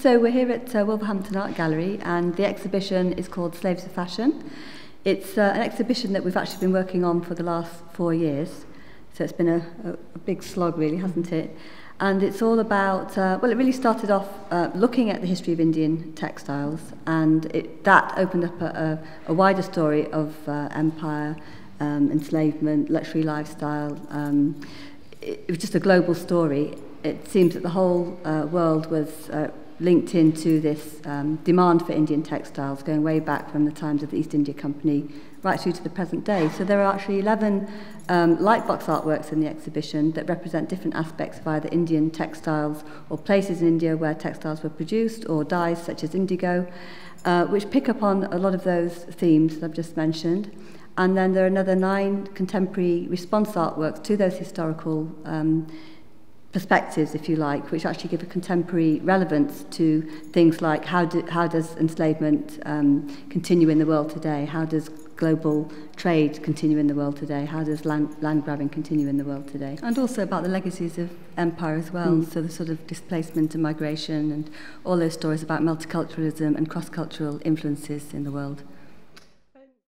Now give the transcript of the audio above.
So we're here at uh, Wolverhampton Art Gallery and the exhibition is called Slaves of Fashion. It's uh, an exhibition that we've actually been working on for the last four years. So it's been a, a, a big slog really, hasn't it? And it's all about, uh, well, it really started off uh, looking at the history of Indian textiles and it, that opened up a, a, a wider story of uh, empire, um, enslavement, luxury lifestyle. Um, it, it was just a global story. It seems that the whole uh, world was uh, linked into this um, demand for Indian textiles going way back from the times of the East India Company right through to the present day. So there are actually 11 um, light box artworks in the exhibition that represent different aspects of either Indian textiles or places in India where textiles were produced or dyes such as indigo, uh, which pick up on a lot of those themes that I've just mentioned. And then there are another nine contemporary response artworks to those historical um, perspectives, if you like, which actually give a contemporary relevance to things like how, do, how does enslavement um, continue in the world today? How does global trade continue in the world today? How does land, land grabbing continue in the world today? And also about the legacies of empire as well, mm. so the sort of displacement and migration and all those stories about multiculturalism and cross-cultural influences in the world.